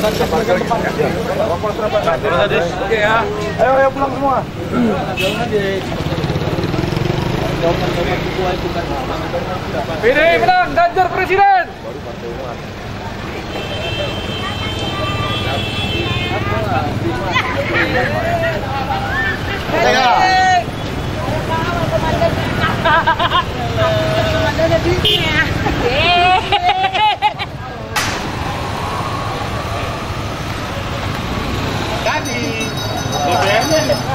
Oke ya. Ayo ayo pulang semua. PDI menang, Ganjar Presiden.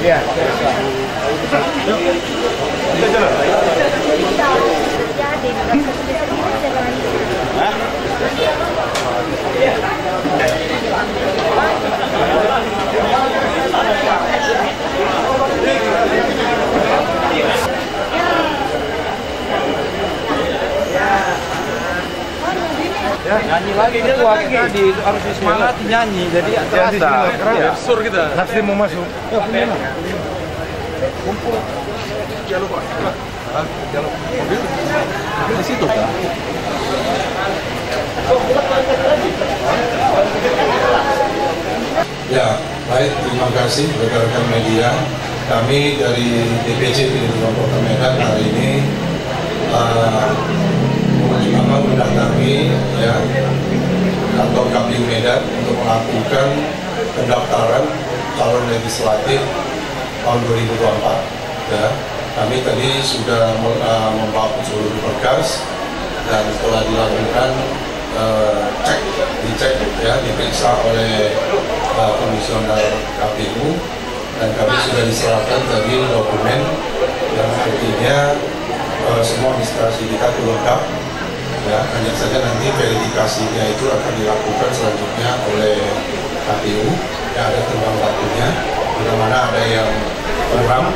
Iya, Nyanyi lagi ketua kita di harus disemangati nyanyi jadi terasa. Ya, sur kita. Nasdem mau masuk. Ya, punya lah. Di situ kan. Ya, baik. Terima kasih rekan-rekan media. Kami dari DPC Pilihan Kota Medan hari ini uh, apa, mendatangi ya kantor KPU Medan untuk melakukan pendaftaran calon legislatif tahun 2024. Ya, kami tadi sudah uh, membawa seluruh berkas dan telah dilakukan eh, cek, dicek ya, diperiksa oleh eh, komisioner KPU dan kami sudah diserahkan tadi dokumen yang artinya eh, semua administrasi kita lengkap ya hanya saja nanti verifikasinya itu akan dilakukan selanjutnya oleh KPU yang ada tentang waktunya bila mana ada yang kurang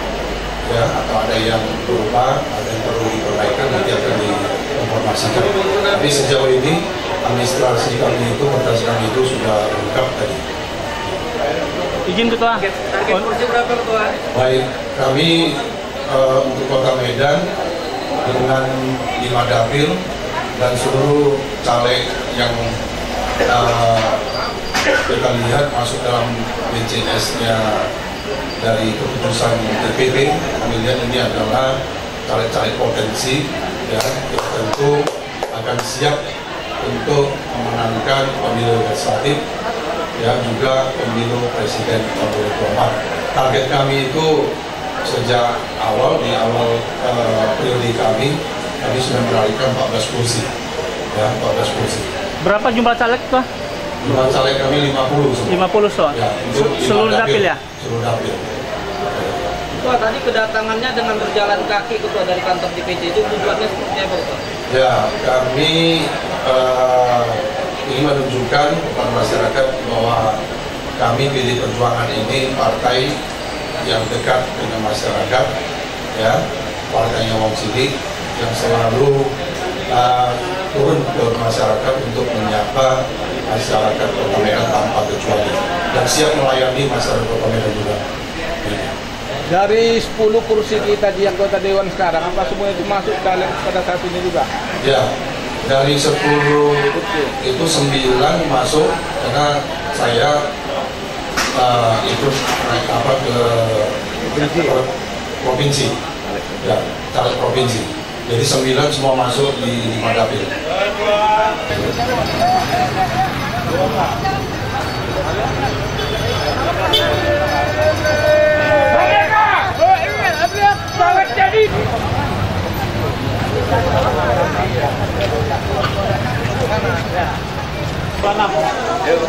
ya atau ada yang berubah ada yang perlu diperbaikan nanti akan diinformasikan. Tapi sejauh ini administrasi kami itu berdasarkan itu sudah lengkap tadi. Izin ketua. baik kami eh, untuk kota Medan dengan lima dapil dan seluruh caleg yang eh, kita lihat masuk dalam BCS-nya dari keputusan DPP kami lihat ini adalah caleg-caleg potensi ya yang tentu akan siap untuk memenangkan pemilu legislatif ya juga pemilu presiden tahun 2024. Target kami itu sejak awal di awal eh, periode kami kami sudah menarikkan 14 kursi ya 14 kursi. Berapa jumlah caleg ketua? Jumlah caleg kami 50 semua. 50 soal. Ya, untuk Seluruh dapil ya? Seluruh dapil. Ketua tadi kedatangannya dengan berjalan kaki ketua dari kantor DPC itu tujuannya seperti apa ketua? Ya, kami eh, ingin menunjukkan kepada masyarakat bahwa kami pilih perjuangan ini partai yang dekat dengan masyarakat, ya, partainya Wong Cilik yang selalu eh, turun ke masyarakat untuk menyapa masyarakat Kota Medan tanpa kecuali dan siap melayani masyarakat Kota Medan juga. Dari 10 kursi kita di anggota dewan sekarang, apa semua itu masuk dalam pada saat ini juga? Ya, dari 10 itu 9 masuk karena saya uh, ikut naik apa ke pro- provinsi. Ya, provinsi. Jadi 9 semua masuk di lima dapil. Ayo,